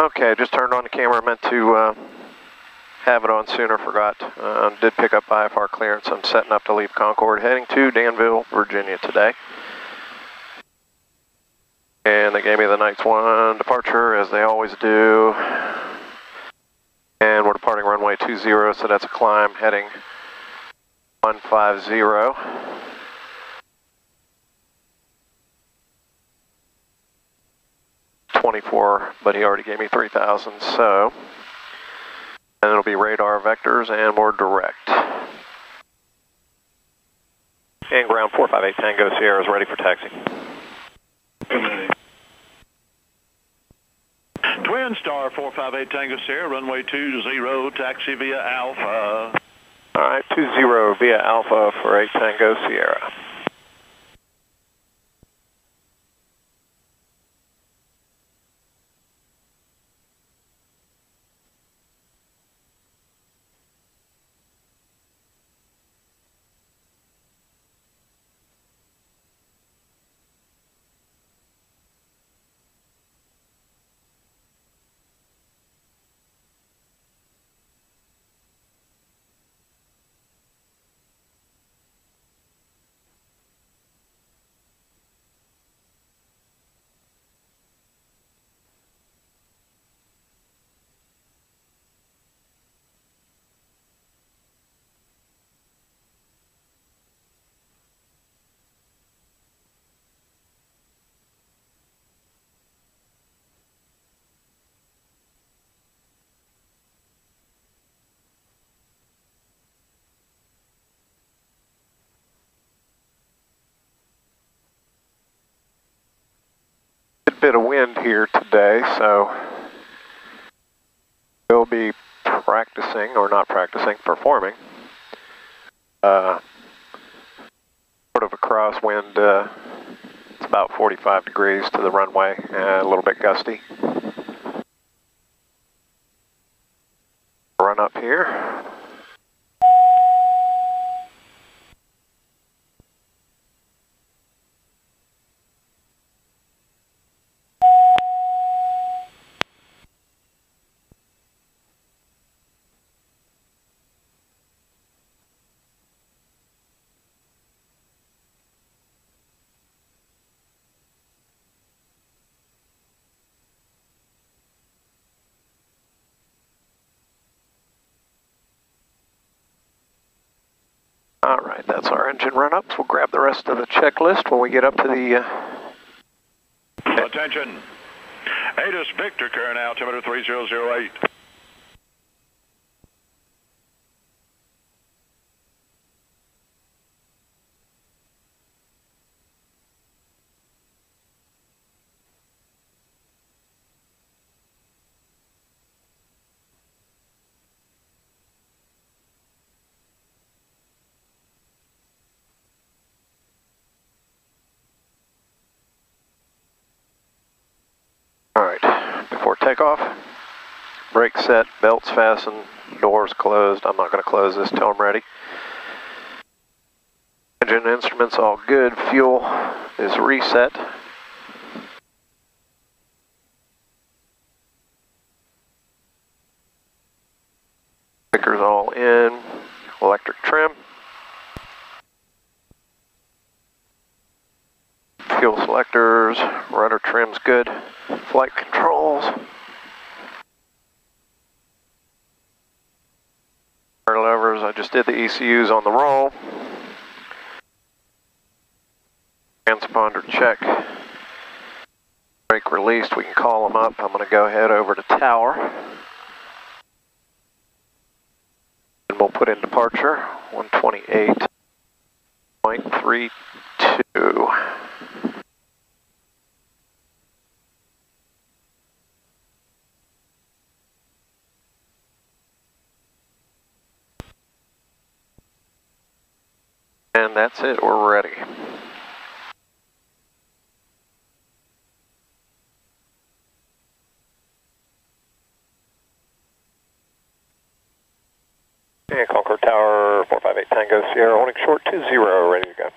Okay, just turned on the camera. Meant to uh, have it on sooner, forgot. Uh, did pick up IFR clearance. I'm setting up to leave Concord, heading to Danville, Virginia today. And they gave me the Knights 1 departure, as they always do. And we're departing runway 20, so that's a climb, heading 150. Twenty-four, but he already gave me three thousand, so and it'll be radar vectors and more direct. And ground 458 Tango Sierra is ready for taxi. Twin Star 458 Tango Sierra, runway 20, taxi via Alpha. All right, 20 via Alpha for 8 Tango Sierra. Bit of wind here today, so we'll be practicing, or not practicing, performing. Uh, sort of a crosswind, uh, it's about 45 degrees to the runway, and a little bit gusty. Run up here. All right, that's our engine run-ups. We'll grab the rest of the checklist when we get up to the... Uh... Attention. ATIS Victor, current altimeter 3008. All right, before takeoff, brake set, belts fastened, doors closed. I'm not going to close this till I'm ready. Engine instruments all good. Fuel is reset. Stickers all in. Electric trim. Fuel selectors, rudder trim's good. Flight controls. Levers, I just did the ECUs on the roll. Transponder check. Brake released, we can call them up. I'm going to go ahead over to tower. And we'll put in departure, 128.32. And that's it, we're ready. And Concord Tower 458 Tango Sierra, holding short 20, ready to go.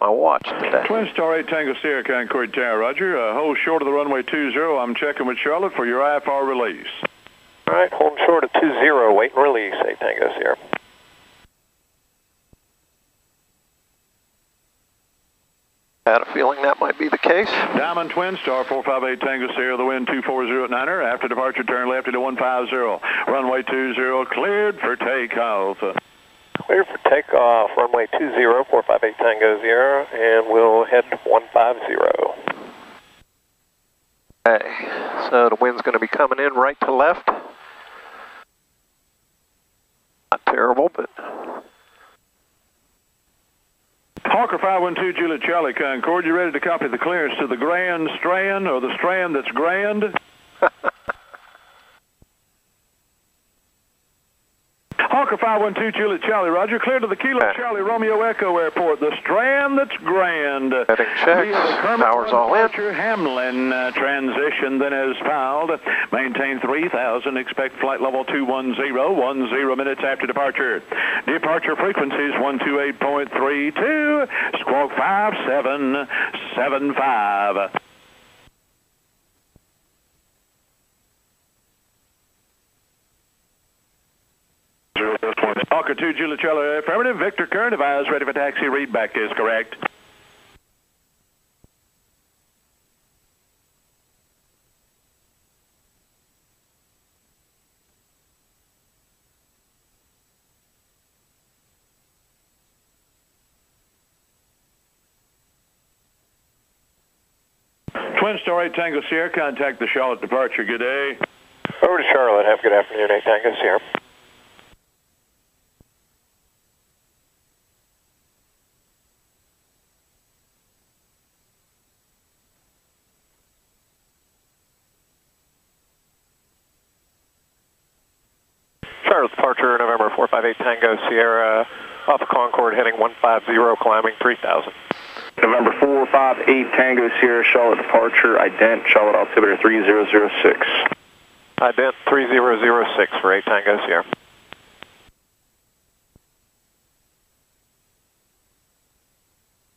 my watch today. Twin Star 8 Tango Sierra Concord Tower, Roger. Uh, hold short of the runway 20. I'm checking with Charlotte for your IFR release. All right, hold short of 20, wait and release, 8 Tango Sierra. Had a feeling that might be the case. Diamond Twin Star 458 Tango Sierra, the wind 240 at Niner. After departure, turn left into 150. Runway 20 cleared for takeoff. Clear for takeoff, runway 20, 458 Tango Sierra, and we'll head 150. Okay, so the wind's going to be coming in right to left. Not terrible, but Hawker 512 Juliet Charlie Concord, you ready to copy the clearance to the Grand Strand or the Strand that's grand? Hawker 512 Juliet Charlie, Roger. Clear to the Kilo Charlie Romeo Echo Airport, the Strand that's grand. Heading checks, power's all in. Hamlin uh, transition then as filed. Maintain 3000, expect flight level 210, 10 minutes after departure. Departure frequencies 128.32, squawk 5775. Hawker 2 Juliet Charlie affirmative. Victor Current advised ready for taxi. Readback is correct. Twin Star 8 Tango Sierra, contact the Charlotte departure. Good day. Over to Charlotte. Have a good afternoon, 8 Tango Sierra. Departure, November 458 Tango Sierra, off Concord, heading 150, climbing 3000. November 458 Tango Sierra, Charlotte departure, ident, Charlotte altimeter 3006. Ident 3006 for 8 Tango Sierra.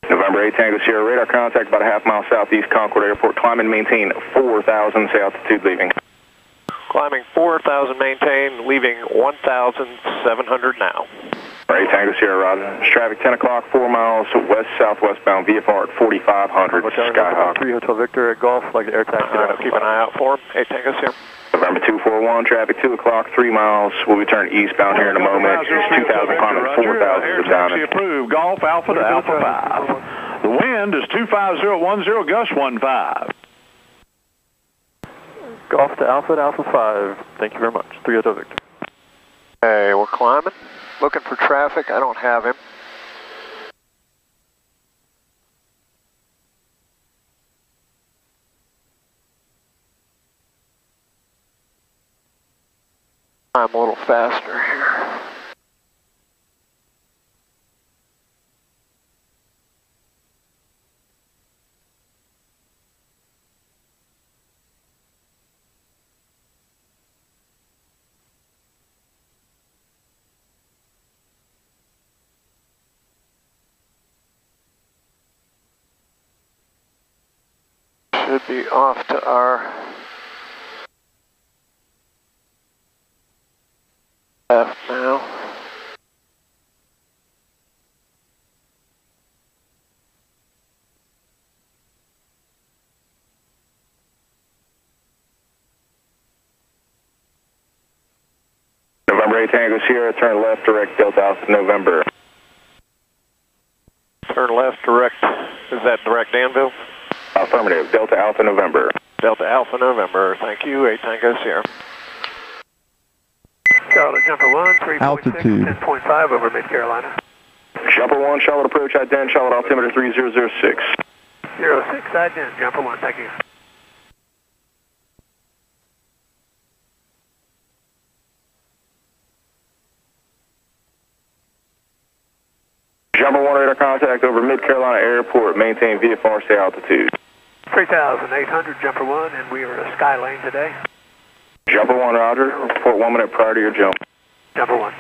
November 8 Tango Sierra, radar contact about a half mile southeast Concord Airport, climb and maintain 4,000, say altitude leaving. Climbing 4,000, maintain, leaving 1,700 now. 8 Tango Sierra, roger. It's traffic 10 o'clock, 4 miles west southwestbound, VFR at 4,500, Skyhawk. 3 Hotel Victor at Golf, like the air taxi. All right, I'll keep an eye out for him. 8 Tango Sierra. November 241, traffic 2 o'clock, 3 miles. We'll be turning eastbound here in a moment. It's 2,000 climbing 4,000 Air to down. taxi approved. Golf Alpha to Alpha 5. The wind is 25010, gust 15. Golf to Alpha Alpha 5. Thank you very much. 3 Hotel Victor. Hey, we're climbing. Looking for traffic. I don't have him. I'm a little faster here. Should be off to our left now. November 8 Tango Sierra, turn left, direct Delta Alpha November. Turn left, direct. Is that direct Danville? Affirmative, Delta Alpha November. Delta Alpha November. Thank you. 8 Tango Sierra. Charlotte Jumper 1, 3.6, Altitude. 10.5 over Mid Carolina. Jumper 1, Charlotte approach, ident, Charlotte altimeter 3006. 06, ident, Jumper 1, thank you. Jumper 1 radar contact over Mid-Carolina Airport. Maintain VFR VFRC altitude. 3,800, Jumper 1, and we are in a sky lane today. Jumper 1, roger. Report one minute prior to your jump. Jumper 1.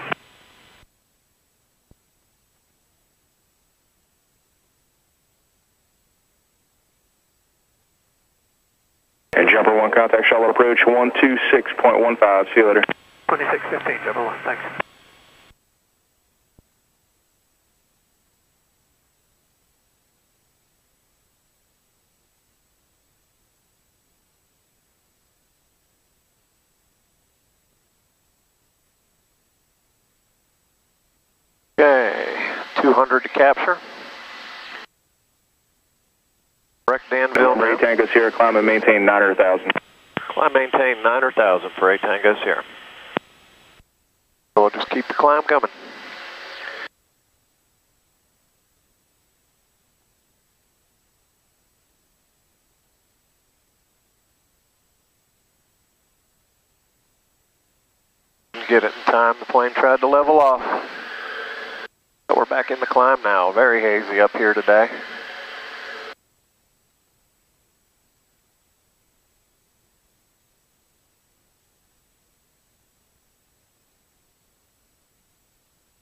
And Jumper 1, contact shuttle approach 126.15. See you later. 2615, Jumper 1, thanks. Capture. Correct Danville. 8 Tango Sierra, climb and maintain 900,000. Climb maintain 900,000 for 8 Tango Sierra. So we'll just keep the climb coming. Get it in time. The plane tried to level off. We're back in the climb now. Very hazy up here today.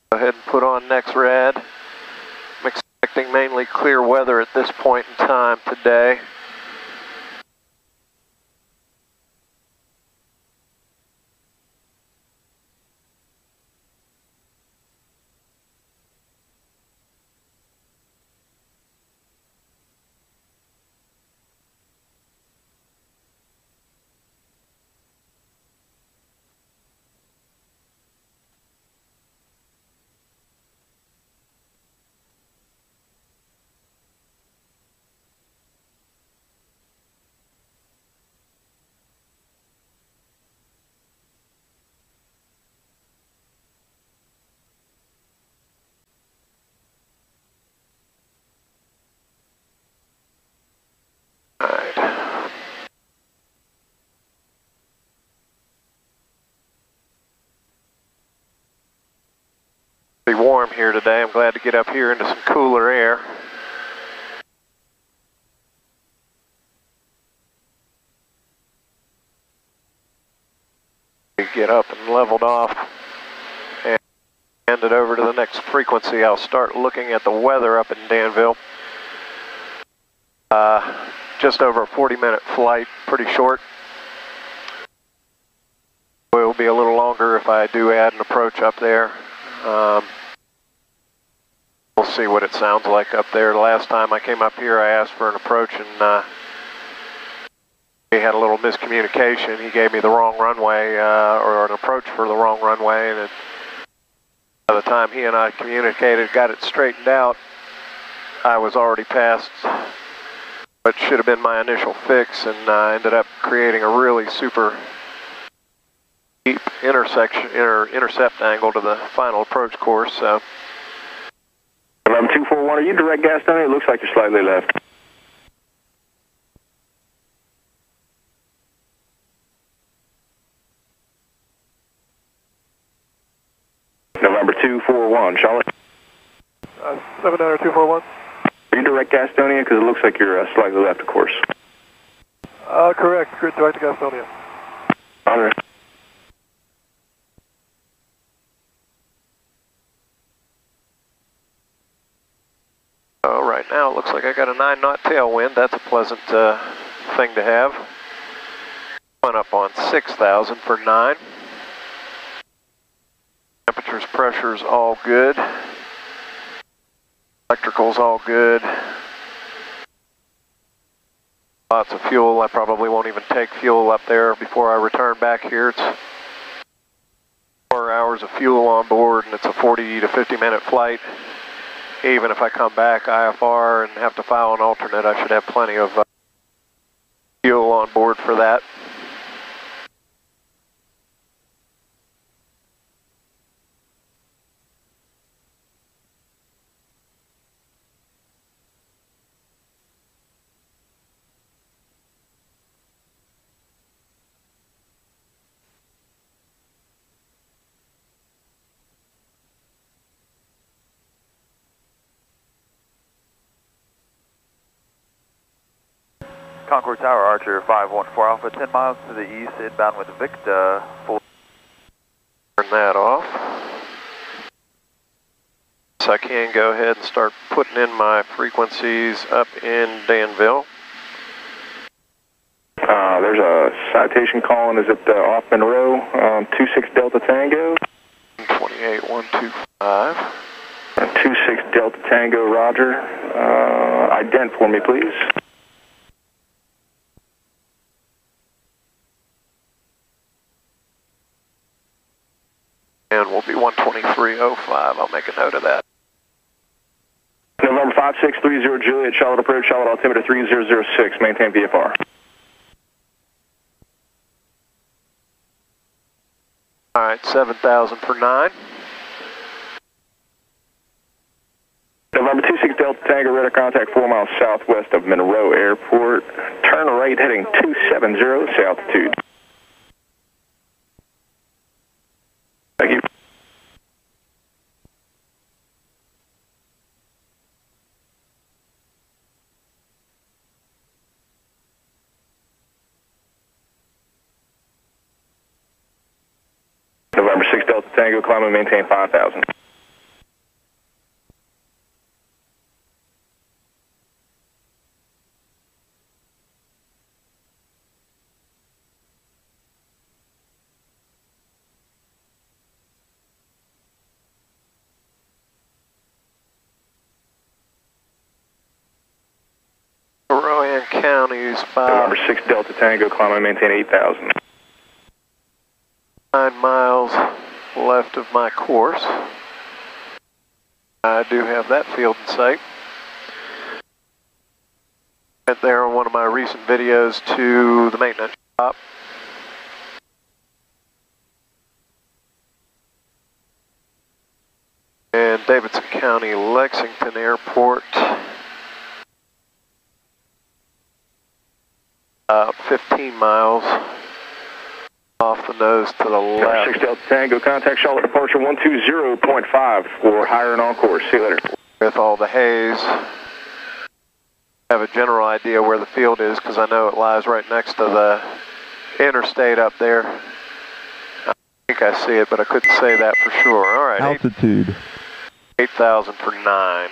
Go ahead and put on NEXRAD. I'm expecting mainly clear weather at this point in time today. Be warm here today. I'm glad to get up here into some cooler air. We get up and leveled off and hand it over to the next frequency. I'll start looking at the weather up in Danville. Uh, just over a 40 minute flight, pretty short. It will be a little longer if I do add an approach up there. Um, we'll see what it sounds like up there. The last time I came up here, I asked for an approach and uh, we had a little miscommunication. He gave me the wrong runway uh, or an approach for the wrong runway, and it, by the time he and I communicated, got it straightened out, I was already past what should have been my initial fix and uh, ended up creating a really super intersection inter, intercept angle to the final approach course. So November 241, are you direct gas down here? It looks like you're slightly left. November 241, Charlotte. Uh, 79241. Are you direct Gastonia? Because it looks like you're uh, slightly left of course. Uh, correct. Grid direct to Gastonia. Roger. oh, right now it looks like I got a nine knot tailwind. That's a pleasant uh, thing to have. One up on 6,000 for nine. Temperatures, pressures all good. Electrical's all good. Lots of fuel. I probably won't even take fuel up there before I return back here. It's four hours of fuel on board and it's a 40 to 50 minute flight. Even if I come back IFR and have to file an alternate, I should have plenty of uh, fuel on board for that. Concord Tower, Archer 514 Alpha, 10 miles to the east, inbound with Victa, full Turn that off. So I can go ahead and start putting in my frequencies up in Danville. Uh, there's a citation calling. Is it uh, off Monroe? Um, 26 Delta Tango. 28125. 26 Delta Tango, Roger. Uh, ident for me, please. And we'll be 12305. I'll make a note of that. November 5630 Juliet, Charlotte Approach, Charlotte altimeter 3006. Maintain VFR. All right, 7,000 for 9. November 26 Delta Tango, radar contact 4 miles southwest of Monroe Airport. Turn right heading 270 south altitude. Thank you. November 6 Delta Tango, climb and maintain 5,000. Rowan County's about November 6 Delta Tango, climb and maintain 8,000. 9 miles left of my course. I do have that field in sight. Went there on one of my recent videos to the maintenance shop. And Davidson County, Lexington Airport. About 15 miles off the nose to the November left. 6 Delta Tango, contact Charlotte departure 120.5 for higher and on course. See you later. with all the haze. Have a general idea where the field is because I know it lies right next to the interstate up there. I think I see it, but I couldn't say that for sure. All right, Altitude. 8,000 for 9.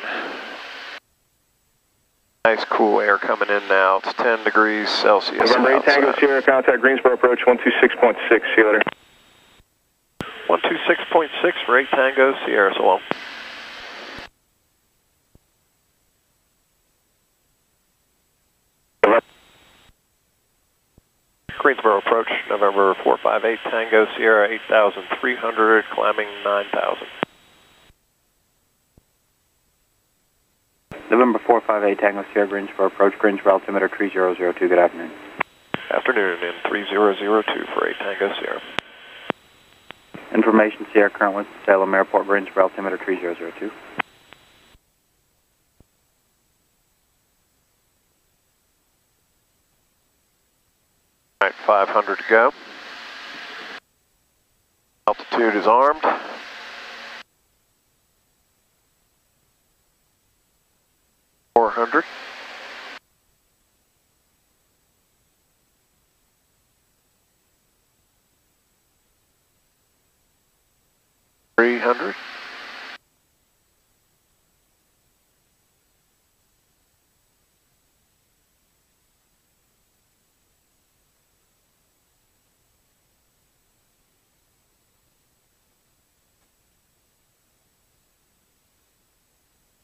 Nice cool air coming in now. It's 10 degrees Celsius. November 8 Tango. Sierra, contact Greensboro approach 126.6. See you later. 126.6 for 8 Tango Sierra Salon. Greensboro approach, November 458 Tango Sierra 8,300, climbing 9,000. November 458 Tango Sierra Greensboro approach Greensboro altimeter 3002. Good afternoon. Afternoon in 3002 for 8 Tango Sierra. Information Sierra currently Salem Airport Greensboro altimeter 3002. All right, 500 to go. Altitude is armed. 300.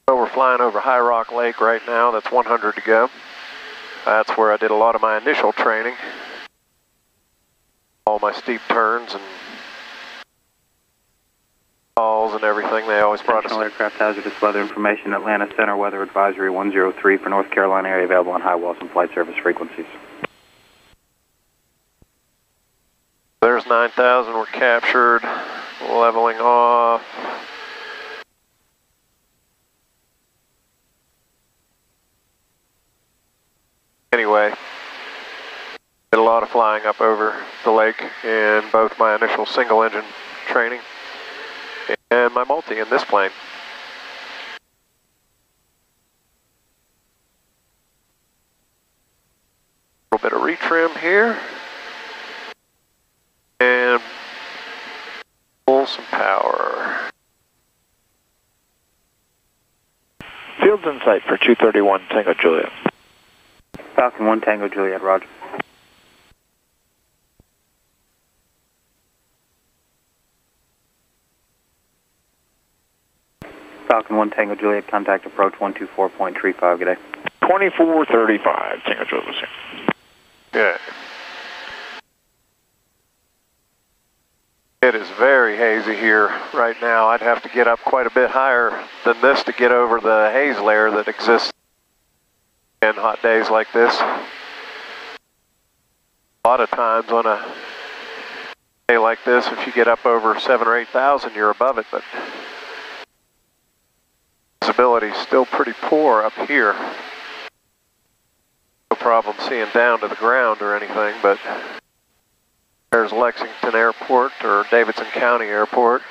We're flying over High Rock Lake right now. That's 100 to go. That's where I did a lot of my initial training. All my steep turns and falls and everything. They always brought us. Aircraft Hazardous Weather Information Atlanta Center Weather Advisory 103 for North Carolina area available on high Wilson flight service frequencies. There's 9,000. We're captured. Leveling off. Anyway, did a lot of flying up over the lake in both my initial single engine training and my multi in this plane. A little bit of retrim here. And pull some power. Field's in sight for 231 Tango Juliet. Falcon 1 Tango Juliet, Roger. Falcon 1 Tango Juliet, contact approach 124.35, good day. 2435, Tango Juliet. Good. It is very hazy here right now. I'd have to get up quite a bit higher than this to get over the haze layer that exists in hot days like this. A lot of times on a day like this, if you get up over seven or 8,000, you're above it, but visibility is still pretty poor up here. No problem seeing down to the ground or anything, but there's Lexington Airport or Davidson County Airport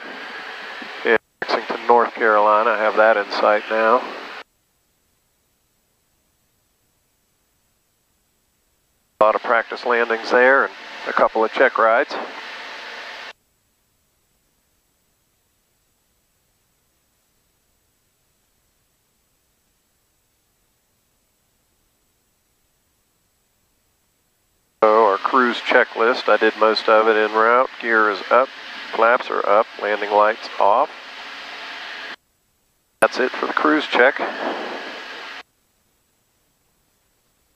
in Lexington, North Carolina. I have that in sight now. A lot of practice landings there and a couple of check rides. So our cruise checklist, I did most of it en route. Gear is up, flaps are up, landing lights off. That's it for the cruise check.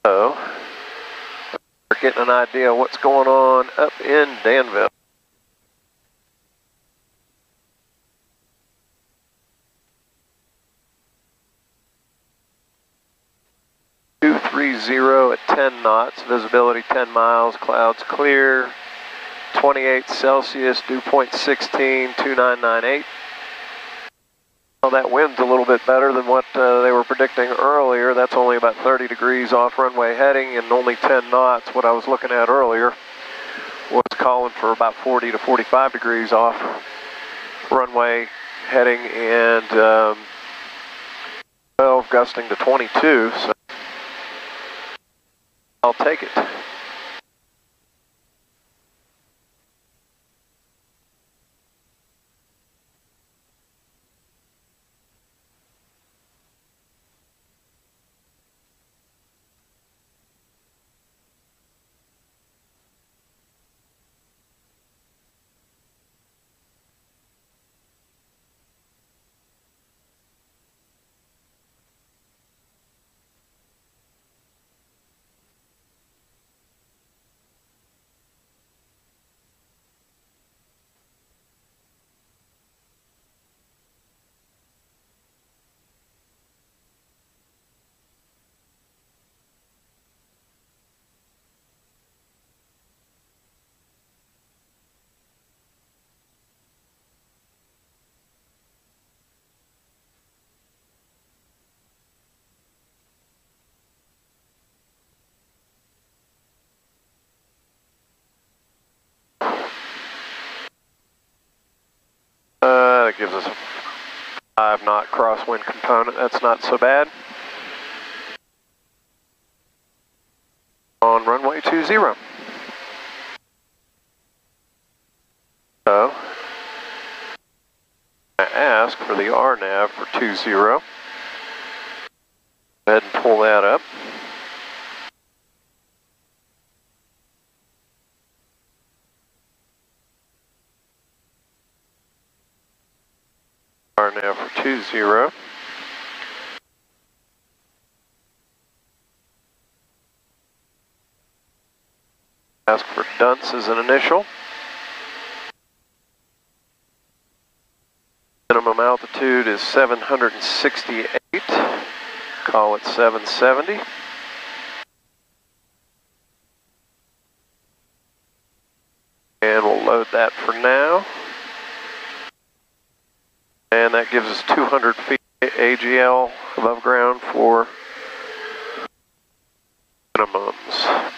So, we're getting an idea of what's going on up in Danville. 10 knots, visibility 10 miles, clouds clear, 28 Celsius, dew point 16, 2998. Well, that wind's a little bit better than what uh, they were predicting earlier. That's only about 30 degrees off runway heading and only 10 knots, what I was looking at earlier was calling for about 40 to 45 degrees off runway heading and um, 12 gusting to 22. So I'll take it. Uh, that gives us a five knot crosswind component. That's not so bad. On runway 20. So, I ask for the RNAV for 20. Go ahead and pull that up. RNAV for 20. Ask for dunce as an initial. Minimum altitude is 768. Call it 770. And we'll load that for now. And that gives us 200 feet AGL above ground for minimums.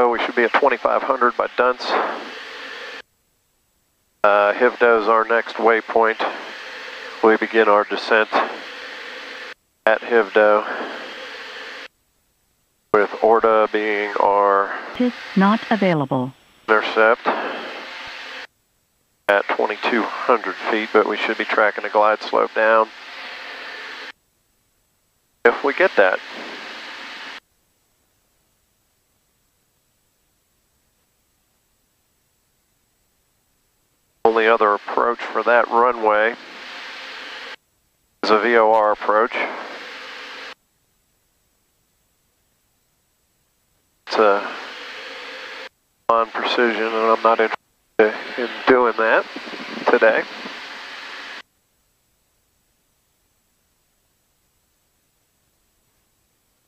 So we should be at 2500 by Dunce. Uh, Hivdo is our next waypoint. We begin our descent at Hivdo with Orta being our TIS not available. intercept at 2200 feet, but we should be tracking a glide slope down if we get that. Only other approach for that runway is a VOR approach. It's a on precision, and I'm not interested in doing that today.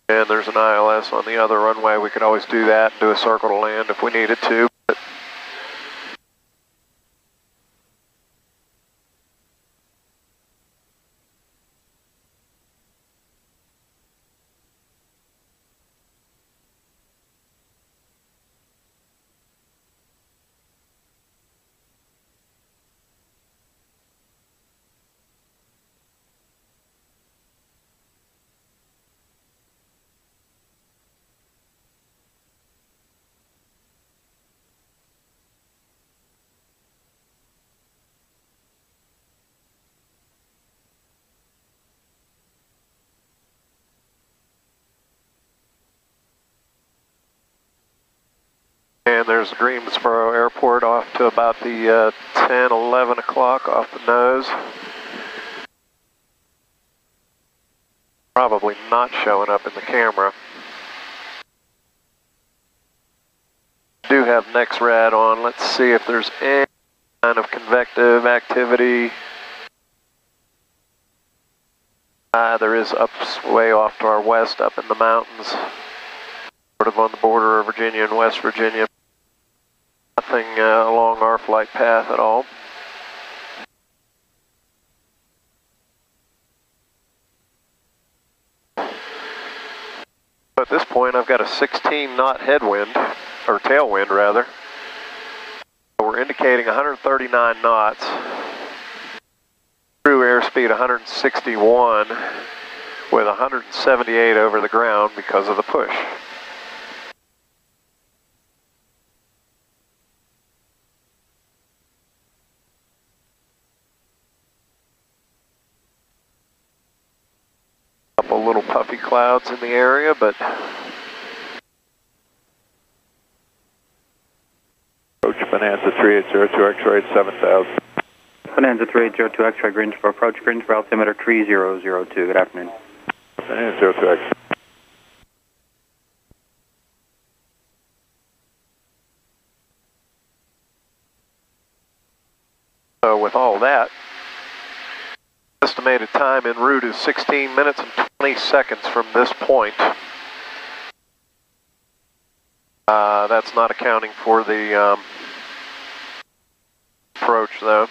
And there's an ILS on the other runway. We could always do that and do a circle to land if we needed to. But And there's Greensboro Airport off to about the uh, 10, 11 o'clock off the nose. Probably not showing up in the camera. Do have NEXRAD on. Let's see if there's any kind of convective activity. Uh, there is up way off to our west, up in the mountains, sort of on the border of Virginia and West Virginia. Nothing uh, along our flight path at all. At this point, I've got a 16 knot headwind, or tailwind rather. We're indicating 139 knots. True airspeed 161 with 178 over the ground because of the push. Little puffy clouds in the area, but Approach Bonanza 3802 X-ray 7000. Bonanza 3802 X-ray Greensboro approach Greensboro altimeter 3002. Good afternoon. Bonanza 02 X. So with all that, estimated time en route is 16 minutes and 20 seconds from this point. Uh, that's not accounting for the um, approach though.